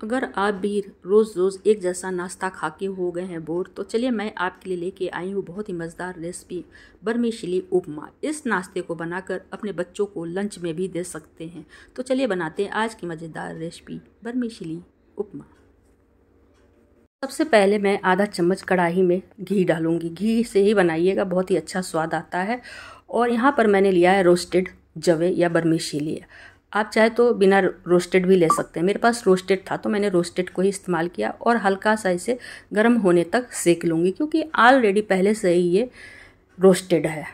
अगर आप भी रोज़ रोज़ एक जैसा नाश्ता खा के हो गए हैं बोर तो चलिए मैं आपके लिए लेके आई हूँ बहुत ही मज़ेदार रेसिपी, बर्मीशिली उपमा। इस नाश्ते को बनाकर अपने बच्चों को लंच में भी दे सकते हैं। तो चलिए बनाते हैं आज की मज़ेदार रेसिपी, बर्मीशिली उपमा। सबसे पहले मैं आधा चम्मच कढ़ाई में घी डालूँगी। घी से ही बनाइएगा, बहुत ही अच्छा स्वाद आता है। और यहाँ पर मैंने लिया है रोस्टेड जवे या बर्मीशिली। आप चाहे तो बिना रोस्टेड भी ले सकते हैं। मेरे पास रोस्टेड था तो मैंने रोस्टेड को ही इस्तेमाल किया और हल्का सा इसे गर्म होने तक सेक लूँगी, क्योंकि ऑलरेडी पहले से ही ये रोस्टेड है।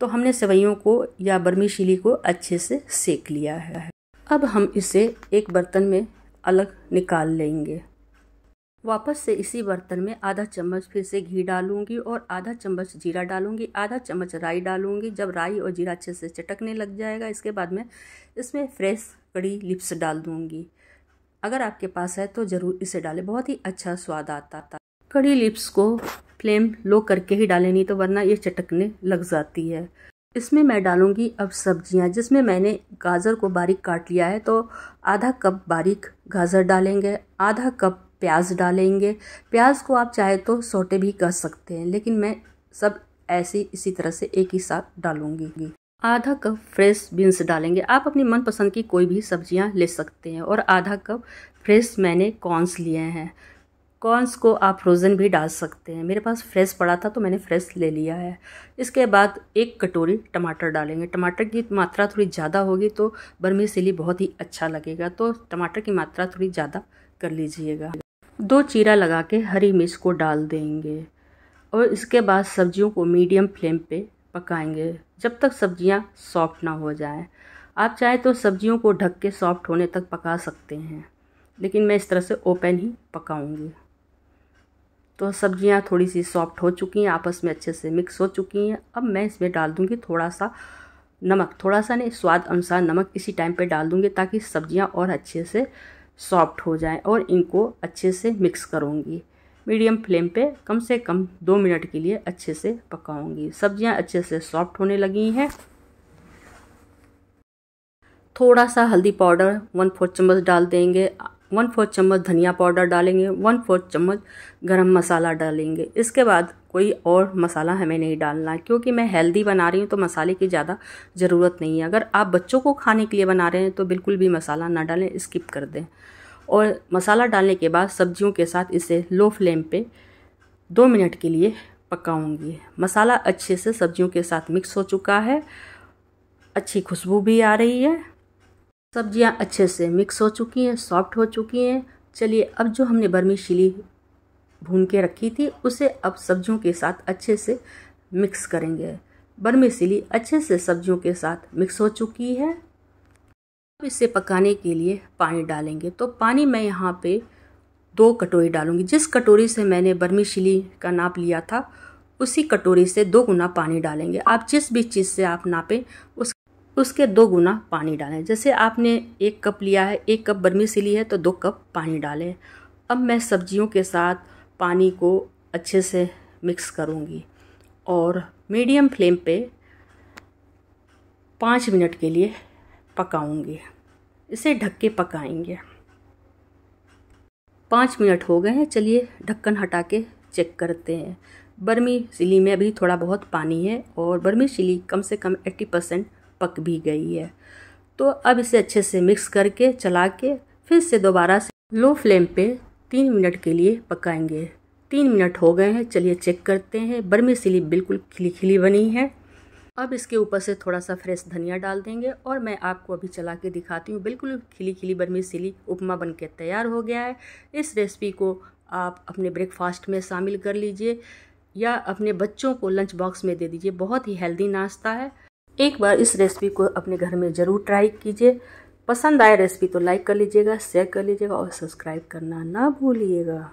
तो हमने सेवैयों को या बर्मी शिली को अच्छे से सेक लिया है। अब हम इसे एक बर्तन में अलग निकाल लेंगे। वापस से इसी बर्तन में आधा चम्मच फिर से घी डालूँगी और आधा चम्मच जीरा डालूँगी, आधा चम्मच राई डालूँगी। जब राई और जीरा अच्छे से चटकने लग जाएगा, इसके बाद में इसमें फ्रेश कड़ी लिप्स डाल दूँगी। अगर आपके पास है तो ज़रूर इसे डालें, बहुत ही अच्छा स्वाद आता था। कड़ी लिप्स को फ्लेम लो करके ही डालें, नहीं तो वरना ये चटकने लग जाती है। इसमें मैं डालूँगी अब सब्ज़ियाँ, जिसमें मैंने गाजर को बारीक काट लिया है तो आधा कप बारीक गाजर डालेंगे, आधा कप प्याज डालेंगे। प्याज को आप चाहे तो सोटे भी कर सकते हैं, लेकिन मैं सब ऐसे इसी तरह से एक ही साथ डालूँगी। आधा कप फ्रेश बीन्स डालेंगे। आप अपनी मनपसंद की कोई भी सब्ज़ियाँ ले सकते हैं, और आधा कप फ्रेश मैंने कॉर्नस लिए हैं। कॉर्नस को आप फ्रोज़न भी डाल सकते हैं। मेरे पास फ्रेश पड़ा था तो मैंने फ्रेश ले लिया है। इसके बाद एक कटोरी टमाटर डालेंगे। टमाटर की मात्रा थोड़ी ज़्यादा होगी तो बर्मी सिली बहुत ही अच्छा लगेगा। तो टमाटर की मात्रा थोड़ी ज़्यादा कर लीजिएगा। दो चीरा लगा के हरी मिर्च को डाल देंगे और इसके बाद सब्जियों को मीडियम फ्लेम पे पकाएँगे। जब तक सब्ज़ियाँ सॉफ्ट ना हो जाएँ। आप चाहे तो सब्जियों को ढक के सॉफ्ट होने तक पका सकते हैं, लेकिन मैं इस तरह से ओपन ही पकाऊँगी। तो सब्ज़ियाँ थोड़ी सी सॉफ्ट हो चुकी हैं, आपस में अच्छे से मिक्स हो चुकी हैं। अब मैं इसमें डाल दूँगी थोड़ा सा नमक। थोड़ा सा नहीं, स्वाद अनुसार नमक इसी टाइम पे डाल दूँगी ताकि सब्ज़ियाँ और अच्छे से सॉफ्ट हो जाए और इनको अच्छे से मिक्स करूँगी। मीडियम फ्लेम पे कम से कम दो मिनट के लिए अच्छे से पकाऊँगी। सब्ज़ियाँ अच्छे से सॉफ्ट होने लगी हैं। थोड़ा सा हल्दी पाउडर, वन फोर चम्मच डाल देंगे। वन फोर्थ चम्मच धनिया पाउडर डालेंगे वन फोर्थ चम्मच गरम मसाला डालेंगे। इसके बाद कोई और मसाला हमें नहीं डालना, क्योंकि मैं हेल्दी बना रही हूँ तो मसाले की ज़्यादा ज़रूरत नहीं है। अगर आप बच्चों को खाने के लिए बना रहे हैं तो बिल्कुल भी मसाला ना डालें स्किप कर दें। और मसाला डालने के बाद सब्जियों के साथ इसे लो फ्लेम पे दो मिनट के लिए पकाऊँगी। मसाला अच्छे से सब्जियों के साथ मिक्स हो चुका है, अच्छी खुशबू भी आ रही है सब्ज़ियाँ अच्छे से मिक्स हो चुकी हैं सॉफ्ट हो चुकी हैं। चलिए अब जो हमने बर्मी शिली भून के रखी थी, उसे अब सब्जियों के साथ अच्छे से मिक्स करेंगे। बर्मी सिली अच्छे से सब्जियों के साथ मिक्स हो चुकी है। अब इसे पकाने के लिए पानी डालेंगे। तो पानी मैं यहाँ पे दो कटोरी डालूँगी। जिस कटोरी से मैंने बर्मी शिली का नाप लिया था, उसी कटोरी से दो गुना पानी डालेंगे। आप जिस भी चीज़ से आप नापें, उस उसके दो गुना पानी डालें। जैसे आपने एक कप लिया है, एक कप बर्मी सिली है तो दो कप पानी डालें। अब मैं सब्जियों के साथ पानी को अच्छे से मिक्स करूँगी और मीडियम फ्लेम पे पाँच मिनट के लिए पकाऊँगी। इसे ढक के पकाएँगे। पाँच मिनट हो गए हैं, चलिए ढक्कन हटा के चेक करते हैं। बर्मी सिली में अभी थोड़ा बहुत पानी है और बर्मी सिली कम से कम एट्टी परसेंट पक भी गई है। तो अब इसे अच्छे से मिक्स करके, चला के, फिर से दोबारा से लो फ्लेम पे तीन मिनट के लिए पकाएँगे। तीन मिनट हो गए हैं, चलिए चेक करते हैं। बर्मी सिली बिल्कुल खिली खिली बनी है। अब इसके ऊपर से थोड़ा सा फ्रेश धनिया डाल देंगे और मैं आपको अभी चला के दिखाती हूँ। बिल्कुल खिली खिली बर्मी सिली उपमा बन के तैयार हो गया है। इस रेसिपी को आप अपने ब्रेकफास्ट में शामिल कर लीजिए या अपने बच्चों को लंच बॉक्स में दे दीजिए। बहुत ही हेल्दी नाश्ता है। एक बार इस रेसिपी को अपने घर में ज़रूर ट्राई कीजिए। पसंद आए रेसिपी तो लाइक कर लीजिएगा शेयर कर लीजिएगा और सब्सक्राइब करना ना भूलिएगा।